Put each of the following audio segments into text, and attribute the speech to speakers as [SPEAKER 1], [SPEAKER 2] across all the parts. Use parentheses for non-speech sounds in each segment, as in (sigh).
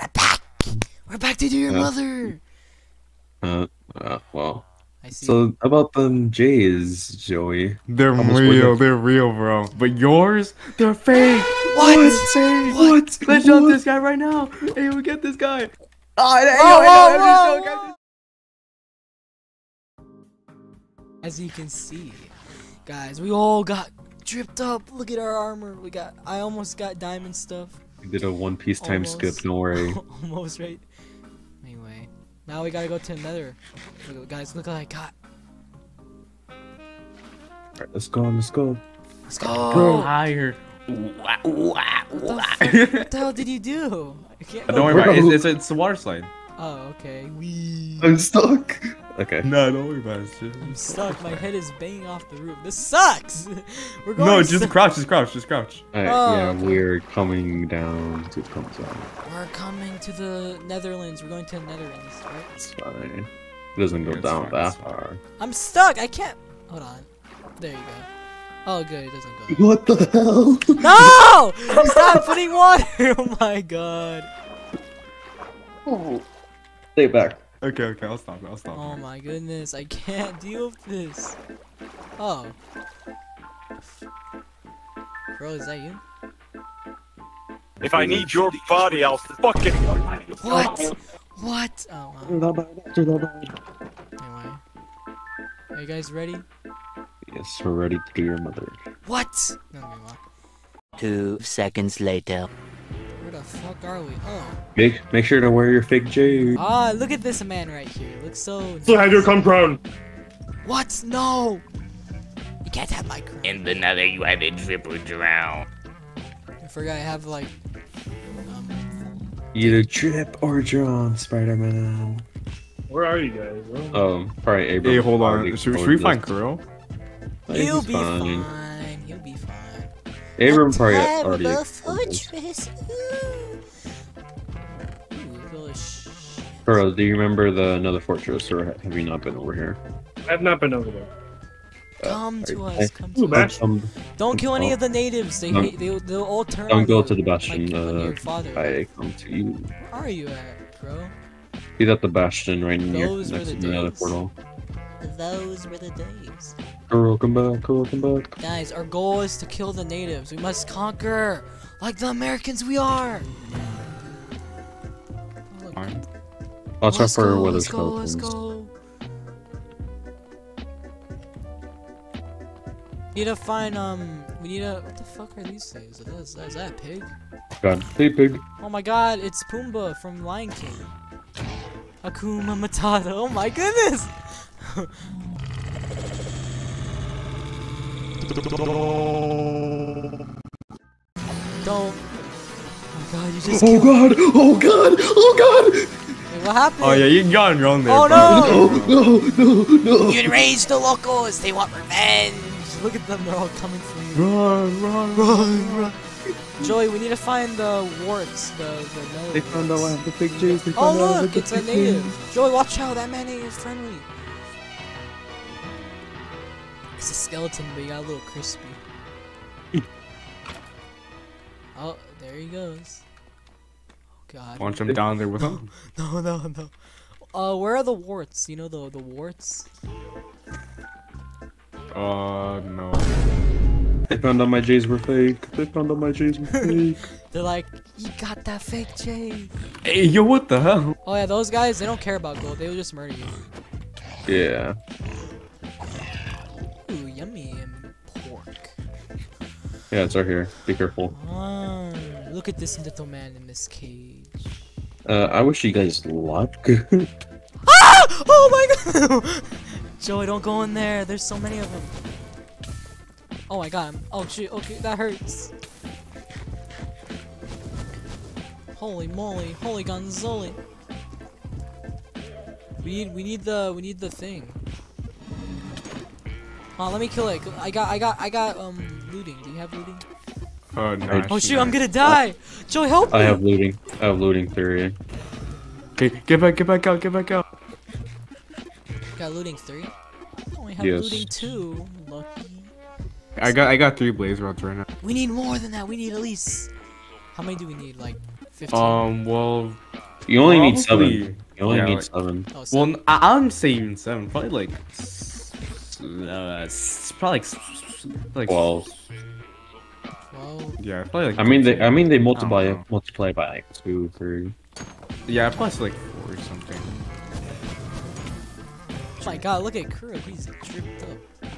[SPEAKER 1] We're back. We're back to do your
[SPEAKER 2] Yeah.
[SPEAKER 1] mother.
[SPEAKER 2] Uh, uh, well.
[SPEAKER 1] I see.
[SPEAKER 2] So about them Jays, Joey.
[SPEAKER 3] They're
[SPEAKER 2] Almost
[SPEAKER 3] real,
[SPEAKER 2] went-
[SPEAKER 3] they're real, bro. But yours, they're fake.
[SPEAKER 1] What?
[SPEAKER 3] Insane.
[SPEAKER 1] What?
[SPEAKER 3] Let's jump this guy right now. Hey, we get this guy. Oh, I know,
[SPEAKER 1] Whoa,
[SPEAKER 3] I know,
[SPEAKER 1] whoa,
[SPEAKER 3] I'm
[SPEAKER 1] whoa,
[SPEAKER 3] just joking.
[SPEAKER 1] As you can see, guys, we all got dripped up. Look at our armor. We got. I almost got diamond stuff.
[SPEAKER 2] We did a One Piece time skip.
[SPEAKER 1] Almost.
[SPEAKER 2] Don't worry. (laughs)
[SPEAKER 1] almost right. Anyway, now we gotta go to another. Look, guys, look what I got.
[SPEAKER 2] Alright, let's go. Let's go.
[SPEAKER 1] Let's go.
[SPEAKER 3] Bro, higher.
[SPEAKER 1] What the, (laughs) fuck? what the hell did you do? I can't.
[SPEAKER 3] Don't worry about it. It's, it's, it's a water slide.
[SPEAKER 1] Oh, okay. We.
[SPEAKER 2] I'm stuck. Okay.
[SPEAKER 3] No, don't worry about it. It's
[SPEAKER 1] I'm stuck. My head is banging off the roof. This sucks. (laughs) We're going.
[SPEAKER 3] No, just crouch, just crouch, just crouch.
[SPEAKER 2] Alright,
[SPEAKER 1] Oh,
[SPEAKER 2] yeah, we're coming down to the coming zone.
[SPEAKER 1] We're coming to the Netherlands. We're going to the Netherlands, right?
[SPEAKER 2] It's fine. It doesn't go
[SPEAKER 3] It's
[SPEAKER 2] down
[SPEAKER 3] fine,
[SPEAKER 2] that far.
[SPEAKER 1] I'm stuck. I can't. Hold on. There you go. Oh, good. It doesn't go.
[SPEAKER 2] What the hell?
[SPEAKER 1] No! Stop putting water. (laughs) Oh my god.
[SPEAKER 2] Stay back.
[SPEAKER 3] Okay, okay, I'll stop. I'll stop.
[SPEAKER 1] Oh my goodness. I can't (laughs) deal with this. Oh. Bro, is that you?
[SPEAKER 4] If I need your body, I'll fucking.
[SPEAKER 1] What? What? Oh, wow. Anyway. Are you guys ready?
[SPEAKER 2] Yes, we're ready to do your mother.
[SPEAKER 1] What? No, no, no.
[SPEAKER 5] Two seconds later.
[SPEAKER 1] Where the fuck are we? Oh.
[SPEAKER 2] Make make sure to wear your fake J.
[SPEAKER 1] Ah, look at this man right here. He Looks so.
[SPEAKER 4] So have your come prone.
[SPEAKER 1] What? No! You can't have my crown.
[SPEAKER 5] In the nether, you had a triple drown.
[SPEAKER 1] I forgot I have like. Um,
[SPEAKER 2] Either trip or drawn, Spider-Man.
[SPEAKER 4] Where are you guys?
[SPEAKER 2] Um, probably Abram.
[SPEAKER 3] Hey, hold on. Should, should we find Kuro?
[SPEAKER 1] he'll be
[SPEAKER 2] fine.
[SPEAKER 1] fine. He'll be fine.
[SPEAKER 2] Abram probably
[SPEAKER 1] Attack
[SPEAKER 2] already.
[SPEAKER 1] the fortress. Ooh. Ooh, sh-
[SPEAKER 2] Pearl, do you remember the nether fortress, or have you not been over here?
[SPEAKER 4] I've not been over there.
[SPEAKER 1] Come to
[SPEAKER 2] alright.
[SPEAKER 1] us. Come to us.
[SPEAKER 2] Um,
[SPEAKER 1] Don't kill any
[SPEAKER 2] oh.
[SPEAKER 1] of the natives. They
[SPEAKER 2] Don't-
[SPEAKER 1] hate. They, they'll all turn.
[SPEAKER 2] don't
[SPEAKER 1] on
[SPEAKER 2] go
[SPEAKER 1] you,
[SPEAKER 2] to the bastion.
[SPEAKER 1] Like,
[SPEAKER 2] uh,
[SPEAKER 1] your father.
[SPEAKER 2] I come to you.
[SPEAKER 1] Where are you at, bro?
[SPEAKER 2] He's at the bastion right near
[SPEAKER 1] Those were
[SPEAKER 2] next
[SPEAKER 1] the
[SPEAKER 2] to the other portal.
[SPEAKER 1] Those were the days.
[SPEAKER 2] Pearl, come back. Pearl, come back.
[SPEAKER 1] Guys, our goal is to kill the natives. We must conquer, like the Americans we are.
[SPEAKER 2] Watch out
[SPEAKER 1] Let's
[SPEAKER 2] for
[SPEAKER 1] go,
[SPEAKER 2] weather
[SPEAKER 1] let's go, let's
[SPEAKER 2] skeletons.
[SPEAKER 1] go. Need to find um. We need to. What the fuck are these things? Is that, is that a pig?
[SPEAKER 2] God, hey pig.
[SPEAKER 1] Oh my god, it's Pumbaa from Lion King. Hakuna Matata. Oh my goodness! (laughs) Don't. Oh god, you just
[SPEAKER 2] Oh
[SPEAKER 1] killed.
[SPEAKER 2] god! Oh god! Oh god!
[SPEAKER 1] Wait, what happened?
[SPEAKER 3] Oh yeah, you got on your there.
[SPEAKER 1] Oh,
[SPEAKER 3] bro.
[SPEAKER 1] no!
[SPEAKER 2] No! No! No! No!
[SPEAKER 1] You enraged the locals. They want revenge. Look at them. They're all coming for you.
[SPEAKER 3] Run, run,
[SPEAKER 1] Run, run. Joey, we need to find the warts. The the no.
[SPEAKER 2] They found out I have the fake J's. They
[SPEAKER 1] Oh
[SPEAKER 2] found out
[SPEAKER 1] look,
[SPEAKER 2] the
[SPEAKER 1] it's a native.
[SPEAKER 2] J's.
[SPEAKER 1] Joey, watch out. That mayonnaise is friendly. It's a skeleton, but you got a little crispy. oh, there he goes. God.
[SPEAKER 3] Launch him down there with him. (laughs)
[SPEAKER 1] No, no, no. Uh, where are the warts? You know the the warts.
[SPEAKER 3] Uh, no.
[SPEAKER 2] They found out my J's were fake. They found out my J's were (laughs) fake.
[SPEAKER 1] They're like, you got that fake J.
[SPEAKER 3] Hey, yo, what the hell?
[SPEAKER 1] Oh yeah, those guys, they don't care about gold. They will just murder you.
[SPEAKER 2] yeah.
[SPEAKER 1] Ooh, yummy and pork.
[SPEAKER 2] Yeah, it's right here. Be careful.
[SPEAKER 1] Ah, look at this little man in this cage.
[SPEAKER 2] Uh, I wish you guys luck. (laughs)
[SPEAKER 1] Ah! Oh my god! (laughs) Joey, don't go in there. There's so many of them. Oh, I got him. Oh shit. Okay, that hurts. Holy moly! Holy gonzoli! We need, we need the, we need the thing. Oh, let me kill it. I got, I got, I got um looting. Do you have looting?
[SPEAKER 3] No.
[SPEAKER 1] Oh shoot! I'm gonna die. Joey, help me!
[SPEAKER 2] I have looting. I have looting theory.
[SPEAKER 3] Okay, get back, get back out, get back out.
[SPEAKER 1] Got looting three. I only have
[SPEAKER 2] Yes.
[SPEAKER 1] looting two. Lucky.
[SPEAKER 3] I got, I got three blaze rods right now.
[SPEAKER 1] We need more than that. We need at least. How many do we need? Like 15.
[SPEAKER 3] Um, well,
[SPEAKER 2] You only need seven. You only
[SPEAKER 3] Yeah,
[SPEAKER 2] need
[SPEAKER 3] like-
[SPEAKER 2] seven.
[SPEAKER 1] oh,
[SPEAKER 3] well,
[SPEAKER 1] seven.
[SPEAKER 3] n- I- I'm saying seven. Probably like, s- uh, s- probably like, s- like
[SPEAKER 2] Twelve.
[SPEAKER 3] Yeah, probably like.
[SPEAKER 2] I mean, they. I mean, they multiply
[SPEAKER 3] know.
[SPEAKER 2] multiply by like two, three.
[SPEAKER 3] Yeah, plus like four or something.
[SPEAKER 1] Oh my god, look at Kuro. He's tripped up.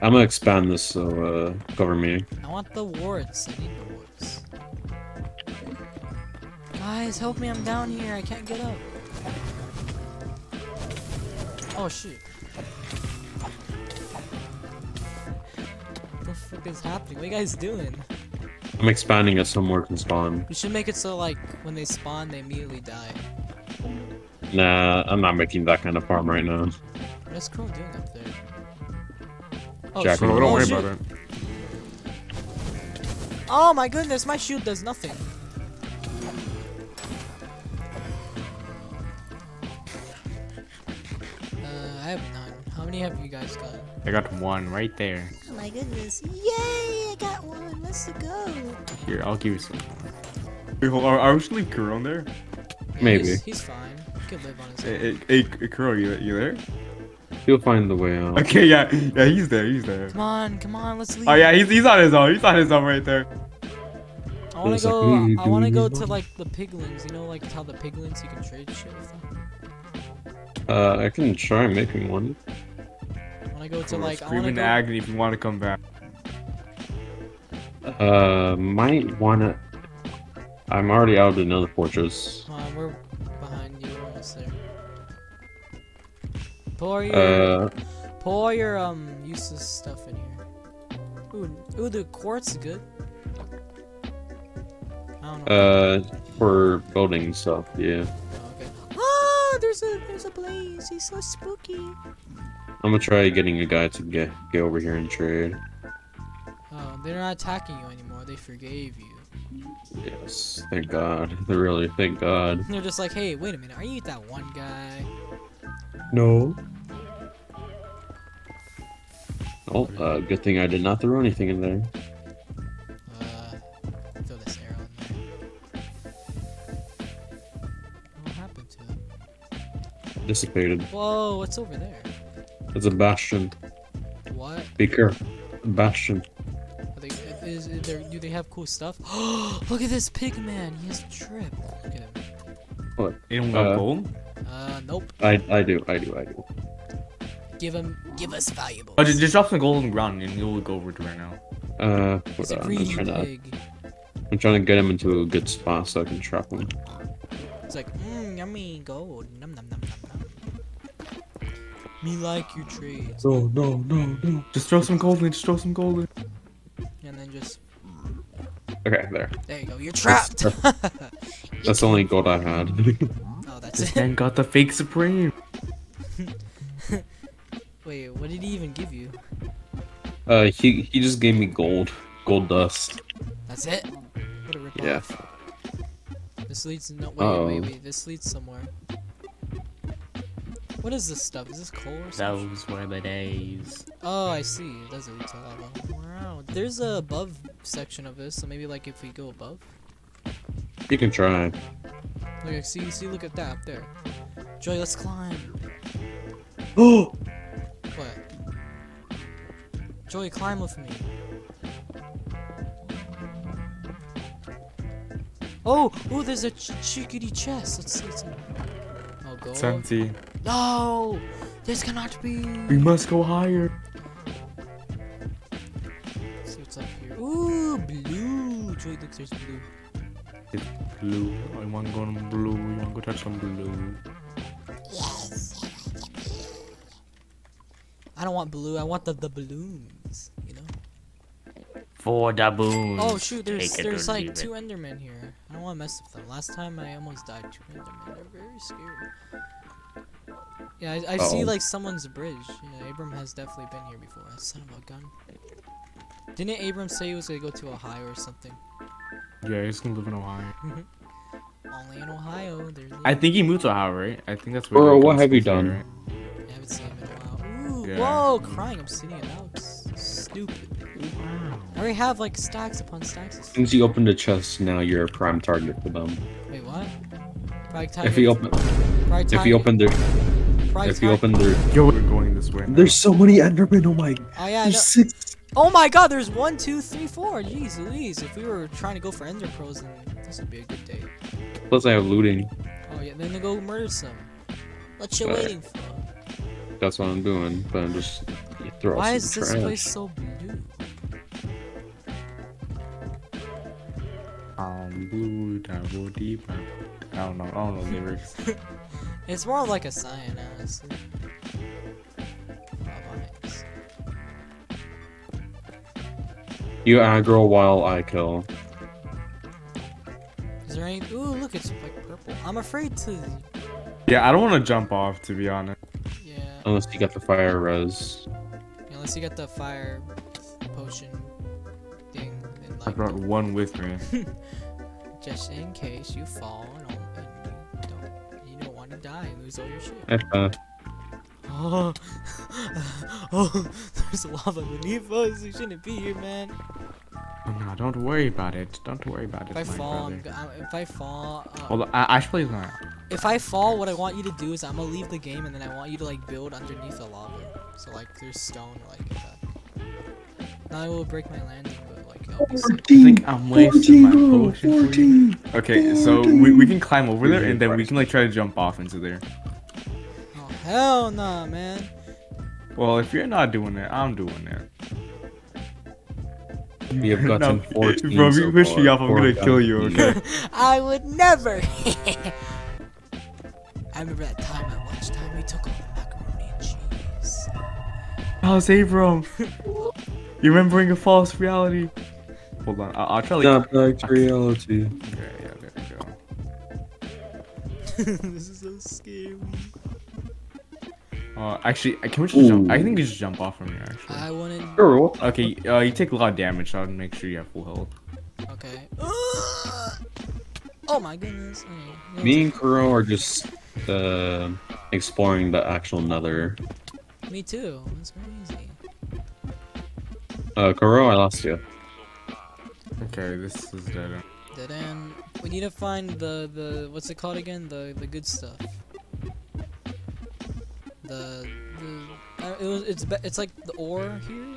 [SPEAKER 2] I'm gonna expand this, so uh, cover me.
[SPEAKER 1] I want the wards. I need the wards. Guys, help me. I'm down here. I can't get up. Oh, shoot. The fuck is happening? What are you guys doing?
[SPEAKER 2] I'm expanding it so more can spawn.
[SPEAKER 1] You should make it so, like, when they spawn, they immediately die.
[SPEAKER 2] Nah, I'm not making that kind of farm right now.
[SPEAKER 1] What is Kuro doing up there? Oh,
[SPEAKER 2] Jack,
[SPEAKER 1] shoot.
[SPEAKER 3] So don't
[SPEAKER 1] Oh,
[SPEAKER 3] worry
[SPEAKER 1] shoot.
[SPEAKER 3] about it.
[SPEAKER 1] Oh my goodness, my shield does nothing. Uh, I have. How many have you guys got?
[SPEAKER 3] I got one right there.
[SPEAKER 1] Oh my goodness. Yay, I got one. Let's go.
[SPEAKER 3] Here, I'll give you some. Wait, hold on, are we just leave Kuro on there?
[SPEAKER 2] Maybe.
[SPEAKER 1] He's, he's fine. He could live on his own.
[SPEAKER 3] Hey, hey, hey Kuro, you, you there?
[SPEAKER 2] He'll find the way out.
[SPEAKER 3] Okay, yeah, yeah, he's there, he's there.
[SPEAKER 1] Come on, come on, let's leave.
[SPEAKER 3] Oh yeah, he's, he's on his own. He's on his own right there.
[SPEAKER 1] I wanna
[SPEAKER 2] It's like,
[SPEAKER 1] go. I wanna go to like the piglins. You know, like how the piglins you can trade shit with them.
[SPEAKER 2] Uh, I can try making one.
[SPEAKER 1] I wanna go to like. I
[SPEAKER 3] Scream
[SPEAKER 1] wanna
[SPEAKER 3] in
[SPEAKER 1] go.
[SPEAKER 3] agony if you want to come back.
[SPEAKER 2] Uh, might wanna. I'm already out of another fortress.
[SPEAKER 1] Come on, we're behind you. We're almost there. Pour your.
[SPEAKER 2] Uh,
[SPEAKER 1] Pour your um useless stuff in here. Ooh, ooh, the quartz is good. I don't know.
[SPEAKER 2] uh, for building stuff, yeah.
[SPEAKER 1] Oh, okay. Ah, there's a there's a blaze. He's so spooky.
[SPEAKER 2] I'm gonna try getting a guy to get get over here and trade.
[SPEAKER 1] Oh, they're not attacking you anymore. They forgave you.
[SPEAKER 2] Yes, thank God. They really, thank God.
[SPEAKER 1] They're just like, hey, wait a minute. Are you that one guy?
[SPEAKER 2] No. Oh, uh, good thing I did not throw anything in there.
[SPEAKER 1] Uh, throw this arrow in there. What happened to it?
[SPEAKER 2] Dissipated.
[SPEAKER 1] Whoa, what's over there?
[SPEAKER 2] It's a bastion.
[SPEAKER 1] What?
[SPEAKER 2] Be careful. Bastion.
[SPEAKER 1] Are they, is, is there, do they have cool stuff? (gasps) Look at this pig man. He has trip. Look at him.
[SPEAKER 3] You don't
[SPEAKER 2] Uh,
[SPEAKER 3] gold?
[SPEAKER 1] Uh, nope.
[SPEAKER 2] I I do I do I do.
[SPEAKER 1] Give him, give us valuables.
[SPEAKER 3] Oh, just, just drop some gold on the ground and you'll go over to right now.
[SPEAKER 2] Uh,
[SPEAKER 1] He's
[SPEAKER 2] hold
[SPEAKER 1] a
[SPEAKER 2] on, I'm
[SPEAKER 1] greedy
[SPEAKER 2] trying to. I'm trying to get him into a good spot so I can trap him.
[SPEAKER 1] It's like, mmm, yummy gold. Num num num num num. Me like your trades.
[SPEAKER 2] No no no no.
[SPEAKER 3] Just throw some gold in, just throw some gold in.
[SPEAKER 1] And then just,
[SPEAKER 2] Okay, there.
[SPEAKER 1] there you go. You're trapped.
[SPEAKER 2] That's (laughs) the only gold I had.
[SPEAKER 1] oh, that's
[SPEAKER 3] This
[SPEAKER 1] it.
[SPEAKER 3] man got the fake supreme. (laughs)
[SPEAKER 1] Wait, what did he even give you?
[SPEAKER 2] uh, he he just gave me gold, gold dust.
[SPEAKER 1] That's it? What a rip
[SPEAKER 2] Yeah.
[SPEAKER 1] off. This leads no wait,
[SPEAKER 2] Uh-oh.
[SPEAKER 1] wait, wait, this leads somewhere. What is this stuff? Is this coal or something?
[SPEAKER 5] Those were the days.
[SPEAKER 1] Oh, I see. It does lead to lava. Wow. There's a above section of this, so maybe like if we go above.
[SPEAKER 2] You can try.
[SPEAKER 1] Look, see, see, look at that up there. Joy, let's climb.
[SPEAKER 2] Oh, (gasps)
[SPEAKER 1] What? Joy, climb with me. Oh, oh, there's a ch chickadee chest. Let's see. What's in Oh, go.
[SPEAKER 3] It's empty.
[SPEAKER 1] No, this cannot be.
[SPEAKER 3] We must go higher.
[SPEAKER 1] Let's see what's up here. Ooh, blue. Joy, look, there's blue.
[SPEAKER 3] It's Blue. I want to go on blue. You want to go touch some blue. Yes!
[SPEAKER 1] I don't want blue. I want the the balloons. You know.
[SPEAKER 5] For the boons.
[SPEAKER 1] Oh shoot, there's
[SPEAKER 5] Take
[SPEAKER 1] there's like
[SPEAKER 5] leave it.
[SPEAKER 1] two Endermen here. I don't want to mess with them. Last time I almost died to Endermen. They're very scary. Yeah, I, I see
[SPEAKER 2] Uh-oh.
[SPEAKER 1] like someone's bridge. Yeah, Abram has definitely been here before. That (laughs) son of a gun. Didn't Abram say he was gonna go to Ohio or something?
[SPEAKER 3] Yeah, he's gonna live in Ohio. (laughs)
[SPEAKER 1] Only in Ohio. There's. a-
[SPEAKER 3] I think he moved to Ohio, right? I think that's where.
[SPEAKER 2] Bro, what
[SPEAKER 3] goes
[SPEAKER 2] have you
[SPEAKER 3] to,
[SPEAKER 2] done?
[SPEAKER 3] right?
[SPEAKER 1] I haven't seen him in a while. Ooh,
[SPEAKER 3] Yeah.
[SPEAKER 1] whoa, crying obsidian. That looks stupid.
[SPEAKER 3] Wow.
[SPEAKER 1] I already have like stacks upon stacks. of-
[SPEAKER 2] Since you opened the chest, now you're a prime target for them.
[SPEAKER 1] Wait, what? Pride time.
[SPEAKER 2] If you open,
[SPEAKER 1] Pride
[SPEAKER 2] if you open their,
[SPEAKER 1] Pride
[SPEAKER 2] if you
[SPEAKER 1] time-
[SPEAKER 2] open their,
[SPEAKER 3] Yo, we're going this way. now.
[SPEAKER 2] there's so many Endermen. Oh my,
[SPEAKER 1] Oh yeah.
[SPEAKER 2] there's
[SPEAKER 1] no-
[SPEAKER 2] six.
[SPEAKER 1] Oh my God! There's one, two, three, four. Jeez, Louise. If we were trying to go for Ender Pearls, then this would be a good day.
[SPEAKER 2] Plus I have looting.
[SPEAKER 1] Oh yeah, then to go murder some. What you
[SPEAKER 2] Alright.
[SPEAKER 1] waiting for?
[SPEAKER 2] That's what I'm doing. But I'm just you throw
[SPEAKER 1] Why
[SPEAKER 2] some
[SPEAKER 1] is this
[SPEAKER 2] trash.
[SPEAKER 1] place so blue?
[SPEAKER 3] Um, blue, double deep. I don't know. I don't know the lyrics. (laughs)
[SPEAKER 1] It's more like a cyan, honestly. Nice.
[SPEAKER 2] You aggro while I kill.
[SPEAKER 1] Is there any? Ooh, look, it's like purple. I'm afraid to.
[SPEAKER 3] yeah, I don't want to jump off to be honest.
[SPEAKER 1] Yeah.
[SPEAKER 2] Unless you got the fire res.
[SPEAKER 1] Unless you got the fire potion thing, and
[SPEAKER 3] I brought one with me. (laughs)
[SPEAKER 1] just in case you fall lose all your shit.
[SPEAKER 2] I thought.
[SPEAKER 1] Oh, (laughs) oh, there's lava beneath us. We shouldn't be here, man.
[SPEAKER 3] Oh, no, don't worry about it. Don't worry about
[SPEAKER 1] If
[SPEAKER 3] it,
[SPEAKER 1] I fall, I'm,
[SPEAKER 3] brother.
[SPEAKER 1] go- I'm, if I fall, uh,
[SPEAKER 3] Although, I, actually, not.
[SPEAKER 1] if I fall, what I want you to do is I'm gonna leave the game and then I want you to like build underneath the lava. So like there's stone like that. Now I will break my landing, but like I'll be safe.
[SPEAKER 3] I think I'm wasting my potion for you. Okay, so we, we can climb over there and then we can like try to jump off into there.
[SPEAKER 1] Oh hell nah, man.
[SPEAKER 3] Well, if you're not doing it, I'm doing it.
[SPEAKER 2] We have gotten 14
[SPEAKER 3] bro, if you push me off, I'm gonna
[SPEAKER 2] down.
[SPEAKER 3] kill you. Okay. (laughs)
[SPEAKER 1] I would never. (laughs) I remember that time at lunchtime we took all the macaroni and cheese.
[SPEAKER 3] How's Abram? (laughs) You're remembering a false reality. Hold on, I'll, I'll try like.
[SPEAKER 2] Not back to reality.
[SPEAKER 3] Okay, yeah, there we go.
[SPEAKER 1] this is so scary.
[SPEAKER 3] Uh, actually, can we just jump? I think we just jump off from here. Actually.
[SPEAKER 1] I wanted.
[SPEAKER 2] Girl,
[SPEAKER 3] Okay, uh, you take a lot of damage, so I'll make sure you have full health.
[SPEAKER 1] Okay. (gasps) oh my goodness. Okay.
[SPEAKER 2] me and Kuro are just uh, exploring the actual nether.
[SPEAKER 1] Me too. That's crazy.
[SPEAKER 2] Uh, Kuro, I lost you.
[SPEAKER 3] Okay, this is dead. end.
[SPEAKER 1] Dead end. We need to find the the what's it called again? The the good stuff. The the uh, it was it's be- it's like the ore here.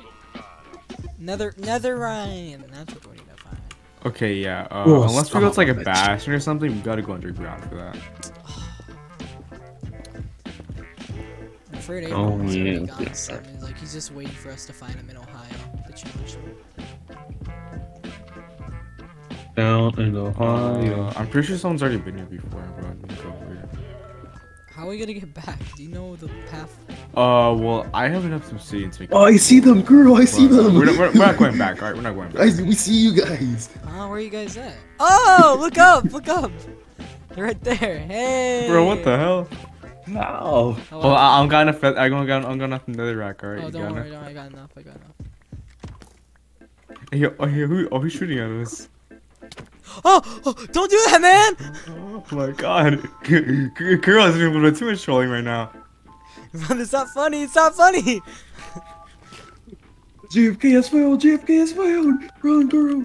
[SPEAKER 1] Nether netherine. That's what we need to find.
[SPEAKER 3] Okay, yeah. Uh,
[SPEAKER 2] Oh,
[SPEAKER 3] unless we go to like a bastion or something, we gotta go underground for that. (sighs)
[SPEAKER 1] I'm afraid
[SPEAKER 2] Oh,
[SPEAKER 1] Abram's already
[SPEAKER 2] yeah,
[SPEAKER 1] gone
[SPEAKER 2] yeah.
[SPEAKER 1] seven. Like he's just waiting for us to find him in Ohio to challenge him.
[SPEAKER 2] Down in Ohio.
[SPEAKER 3] Uh, I'm pretty sure someone's already been here before, bro. Let me go over here.
[SPEAKER 1] How are we gonna get back? Do you know the path?
[SPEAKER 3] Uh, well, I have enough obsidian to make.
[SPEAKER 2] Oh, I see them, girl. I see
[SPEAKER 3] but, uh,
[SPEAKER 2] them.
[SPEAKER 3] We're not, we're, we're not going (laughs) back, alright? We're not going back.
[SPEAKER 2] I, we see you guys.
[SPEAKER 1] Ah, where are you guys at? Oh, look up, look up. They're right there. Hey.
[SPEAKER 3] Bro, what the hell?
[SPEAKER 2] No.
[SPEAKER 1] Oh,
[SPEAKER 3] Well, I, I'm gonna, fe- I'm gonna, I'm gonna another rack, alright?
[SPEAKER 1] oh don't worry,
[SPEAKER 3] it?
[SPEAKER 1] don't worry, I got enough. I got enough.
[SPEAKER 3] Hey, oh, hey, who, oh, who's shooting at us?
[SPEAKER 1] Oh, oh don't do that, man!
[SPEAKER 3] Oh my god. (laughs) Girl is doing a little bit too much trolling right now. (laughs)
[SPEAKER 1] it's not funny. It's not funny.
[SPEAKER 2] JFK has failed. JFK has failed. Run, girl.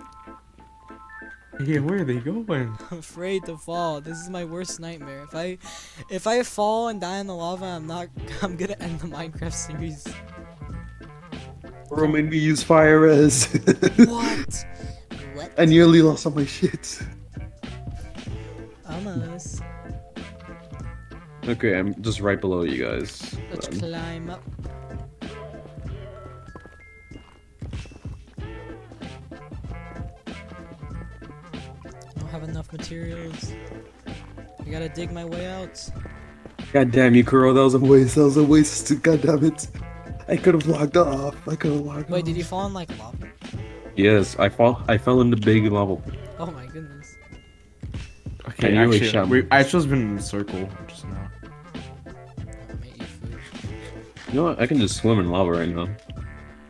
[SPEAKER 3] Hey, where are they going? (laughs)
[SPEAKER 1] I'm afraid to fall. This is my worst nightmare. If I, if I fall and die in the lava, I'm not. I'm gonna end the Minecraft series.
[SPEAKER 2] Bro made me use fire res.
[SPEAKER 1] What? What?
[SPEAKER 2] I nearly lost all my shit.
[SPEAKER 1] Almost.
[SPEAKER 2] Okay, I'm just right below you guys.
[SPEAKER 1] Let's
[SPEAKER 2] Um,
[SPEAKER 1] climb up. I don't have enough materials. I gotta dig my way out.
[SPEAKER 2] God damn you, Kuro. That was a waste. That was a waste. God damn it. I could have logged off. I could have logged
[SPEAKER 1] Wait,
[SPEAKER 2] off.
[SPEAKER 1] Wait, did you fall in like lava?
[SPEAKER 2] Yes, I fall. I fell in the big lava. pool.
[SPEAKER 1] Oh my goodness.
[SPEAKER 3] Okay,
[SPEAKER 2] I
[SPEAKER 3] actually,
[SPEAKER 2] shot
[SPEAKER 3] we,
[SPEAKER 2] me.
[SPEAKER 3] I just been in a circle just now.
[SPEAKER 1] You
[SPEAKER 2] know what? I can just swim in lava right now.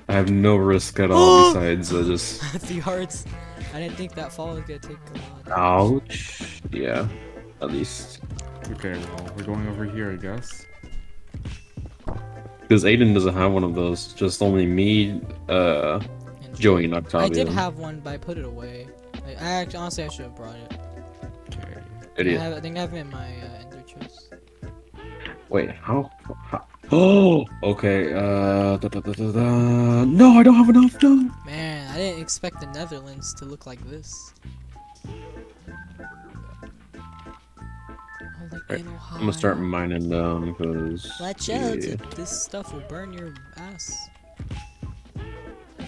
[SPEAKER 2] I have no risk at all (gasps) besides uh, just. (laughs)
[SPEAKER 1] the hearts. I didn't think that fall was gonna take a lot.
[SPEAKER 2] Ouch. Yeah, at least.
[SPEAKER 3] Okay, well, we're going over here, I guess.
[SPEAKER 2] Because Aiden doesn't have one of those. Just only me, uh,
[SPEAKER 1] And
[SPEAKER 2] Joey and
[SPEAKER 1] I did have one, but I put it away. I, I actually, honestly, I should have brought it.
[SPEAKER 3] Okay.
[SPEAKER 1] I,
[SPEAKER 2] Idiot.
[SPEAKER 1] have, I think I have it in my uh, ender chest.
[SPEAKER 2] Wait, how, how? Oh, (gasps) okay. Uh, da, da, da, no, I don't have enough. No.
[SPEAKER 1] Man, I didn't expect the Netherlands to look like this. Elohim.
[SPEAKER 2] I'm gonna start mining down because.
[SPEAKER 1] Watch out, this stuff will burn your ass.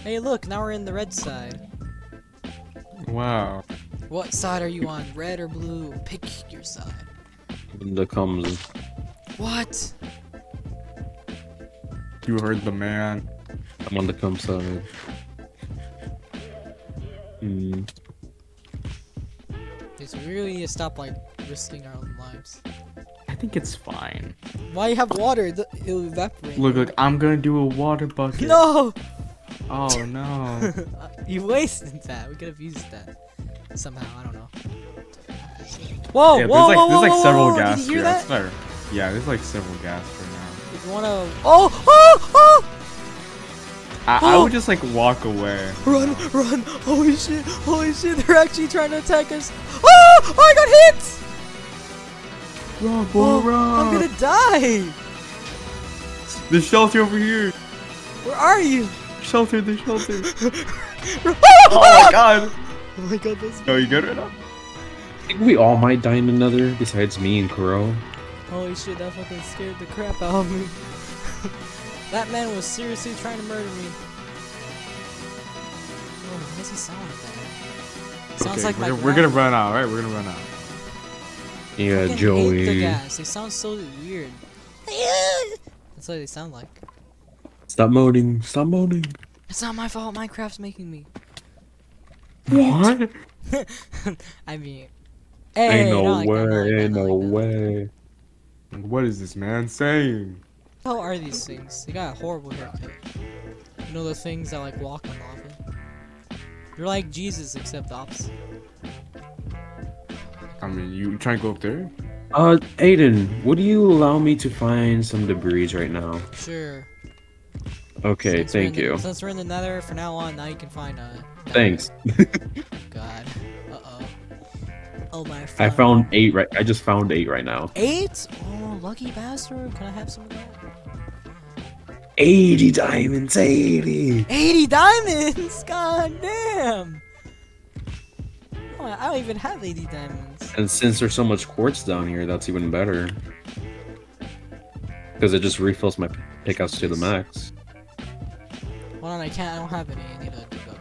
[SPEAKER 1] Hey, look, now we're in the red side.
[SPEAKER 3] Wow.
[SPEAKER 1] What side are you on, red or blue? Pick your side.
[SPEAKER 2] The comes.
[SPEAKER 1] What?
[SPEAKER 3] You heard the man.
[SPEAKER 2] I'm on the cum side. Hmm.
[SPEAKER 1] Okay, so we really need to stop, like, risking our own lives.
[SPEAKER 3] I think it's fine.
[SPEAKER 1] Why you have water? It'll evaporate.
[SPEAKER 3] Look, look, I'm gonna do a water bucket.
[SPEAKER 1] No!
[SPEAKER 3] Oh no. (laughs)
[SPEAKER 1] you wasted that. We could have used that somehow. I don't know. Whoa!
[SPEAKER 3] yeah,
[SPEAKER 1] whoa!
[SPEAKER 3] there's like
[SPEAKER 1] whoa,
[SPEAKER 3] there's like
[SPEAKER 1] whoa,
[SPEAKER 3] several
[SPEAKER 1] whoa,
[SPEAKER 3] gas
[SPEAKER 1] Did you hear
[SPEAKER 3] here.
[SPEAKER 1] that?
[SPEAKER 3] That's. Yeah, there's like several gas right now.
[SPEAKER 1] If you wanna. Oh! Oh! Oh!
[SPEAKER 3] I, I
[SPEAKER 1] Oh.
[SPEAKER 3] would just like walk away.
[SPEAKER 1] Run! Run! Holy shit! Holy shit! They're actually trying to attack us. Oh! Oh! I got hit!
[SPEAKER 3] Run, boy,
[SPEAKER 1] Oh,
[SPEAKER 3] run!
[SPEAKER 1] I'm gonna die!
[SPEAKER 3] There's shelter over here.
[SPEAKER 1] Where are you?
[SPEAKER 3] Shelter, the shelter.
[SPEAKER 1] oh (laughs)
[SPEAKER 3] oh my oh god.
[SPEAKER 1] Oh my god! That's.
[SPEAKER 3] Yo, you good right now?
[SPEAKER 2] I think we all might die in another besides me and Kuro.
[SPEAKER 1] Holy shit! That fucking scared the crap out of me. (laughs) that man was seriously trying to murder me. Oh, why does he sound like that? Sounds
[SPEAKER 3] okay,
[SPEAKER 1] like
[SPEAKER 3] we're, we're gonna run out, right? We're gonna run out.
[SPEAKER 2] Yeah,
[SPEAKER 1] fucking hate the
[SPEAKER 2] Joey.
[SPEAKER 1] gas. They sound so weird. (laughs) That's what they sound like.
[SPEAKER 2] Stop moaning. Stop moaning.
[SPEAKER 1] It's not my fault. Minecraft's making me.
[SPEAKER 3] What? (laughs)
[SPEAKER 1] I mean, hey,
[SPEAKER 2] ain't no
[SPEAKER 1] not like that, like
[SPEAKER 2] way.
[SPEAKER 1] that,
[SPEAKER 2] Ain't no
[SPEAKER 1] like
[SPEAKER 2] way.
[SPEAKER 3] What is this man saying?
[SPEAKER 1] How are these things? They got a horrible haircut. You know the things that like walk on lava. You're like Jesus, except opposite.
[SPEAKER 3] I mean, you trying to go up there?
[SPEAKER 2] Uh, Aiden, would you allow me to find some debris right now?
[SPEAKER 1] Sure.
[SPEAKER 2] Okay,
[SPEAKER 1] Since
[SPEAKER 2] thank
[SPEAKER 1] the-
[SPEAKER 2] you.
[SPEAKER 1] Since we're in the Nether, for now on, now you can find uh.
[SPEAKER 2] Thanks. (laughs)
[SPEAKER 1] God. Uh oh. Oh my.
[SPEAKER 2] I found eight right. I just found eight right now.
[SPEAKER 1] eight. Oh, lucky bastard! Can I have some of that?
[SPEAKER 2] 80 diamonds, 80.
[SPEAKER 1] 80 diamonds! God damn! Oh, I don't even have 80 diamonds.
[SPEAKER 2] And since there's so much quartz down here, that's even better. Because it just refills my pickaxe to the max.
[SPEAKER 1] Hold on, I can't. I don't have any. I need to dig up.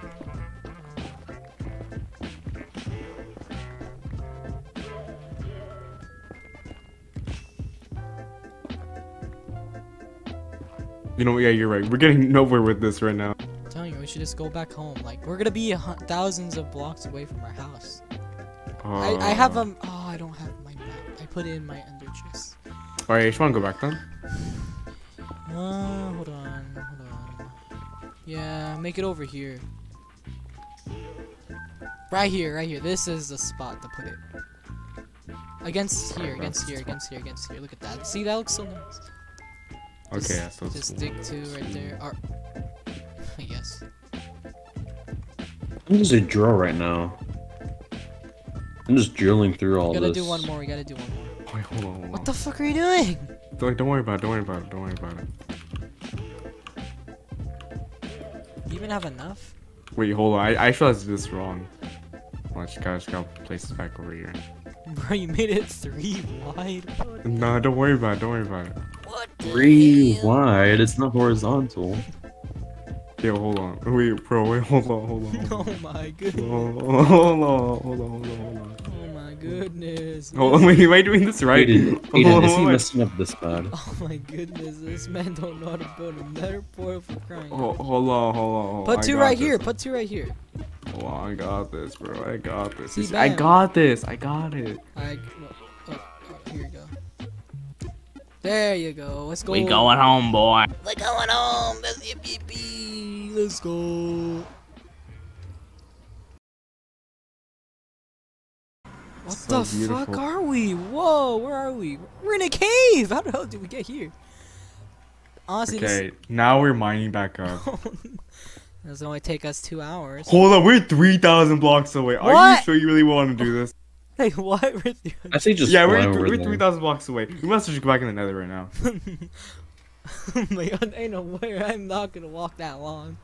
[SPEAKER 3] You know, yeah, you're right. We're getting (laughs) nowhere with this right now.
[SPEAKER 1] I'm telling you, we should just go back home. Like, we're gonna be thousands of blocks away from our house. I, I have
[SPEAKER 3] Uh,
[SPEAKER 1] um. Oh, I don't have my map. I put it in my ender chest.
[SPEAKER 3] Alright, you just wanna go back then. (sighs)
[SPEAKER 1] Uh, hold on. Yeah, make it over here. Right here, right here. This is the spot to put it. Against here, against here, against here, against here. Look at that. See, that looks so nice.
[SPEAKER 3] Okay,
[SPEAKER 1] Just-
[SPEAKER 3] so
[SPEAKER 1] Just dig two right there. Or, (laughs) yes.
[SPEAKER 2] I'm just a drill right now. I'm just drilling through all
[SPEAKER 1] We gotta
[SPEAKER 2] this.
[SPEAKER 1] do one more. We gotta do one more.
[SPEAKER 3] Wait, hold on, hold on.
[SPEAKER 1] What the fuck are you doing?
[SPEAKER 3] Don't, don't worry about it, don't worry about it, don't worry about it.
[SPEAKER 1] Even have enough?
[SPEAKER 3] Wait, hold on, I, I realized this wrong. Watch, guys, gotta place this back over here. (laughs)
[SPEAKER 1] Bro, you made it three wide. What?
[SPEAKER 3] No, don't worry about it, don't worry about it.
[SPEAKER 1] What
[SPEAKER 2] Three
[SPEAKER 1] hell?
[SPEAKER 2] wide. It's not horizontal.
[SPEAKER 3] Yo, hold on. Wait, bro, wait, (laughs) hold on, hold on. (laughs)
[SPEAKER 1] Oh
[SPEAKER 3] Hold on,
[SPEAKER 1] my goodness.
[SPEAKER 3] hold on, hold on, hold on, hold on.
[SPEAKER 1] Oh my goodness.
[SPEAKER 3] Hold oh, (laughs) on, wait, am I doing this right?
[SPEAKER 2] Aiden, (laughs) Aiden
[SPEAKER 3] on,
[SPEAKER 2] is he
[SPEAKER 3] hold
[SPEAKER 2] messing up this bad? (laughs)
[SPEAKER 1] Oh my goodness, this man don't know how to build a nether portal for crying.
[SPEAKER 3] Ho- Hold on, hold on, hold on.
[SPEAKER 1] Put two right
[SPEAKER 3] this.
[SPEAKER 1] here, put two right here.
[SPEAKER 3] Hold on, I got this, bro. I got this.
[SPEAKER 1] See,
[SPEAKER 3] I got this. I got it.
[SPEAKER 1] I, oh, oh, here you go. There you go, let's go.
[SPEAKER 5] We going home, boy.
[SPEAKER 1] We're going home, let's, yip, yip, yip. let's go. What
[SPEAKER 3] So
[SPEAKER 1] the
[SPEAKER 3] beautiful.
[SPEAKER 1] fuck are we? Whoa, where are we? We're in a cave! (laughs) How the hell did we get here? Honestly, this-
[SPEAKER 3] Okay, now we're mining back (laughs) up.
[SPEAKER 1] It's gonna only take us two hours.
[SPEAKER 3] Hold on, we're 3,000 blocks away. Are you sure you really want to do this? (laughs)
[SPEAKER 1] Hey, what? We're
[SPEAKER 2] I say just
[SPEAKER 3] yeah, we're,
[SPEAKER 2] over
[SPEAKER 3] we're 3,000 blocks away. We must just go back in the nether right now.
[SPEAKER 1] oh my god, ain't no way I'm not gonna walk that long.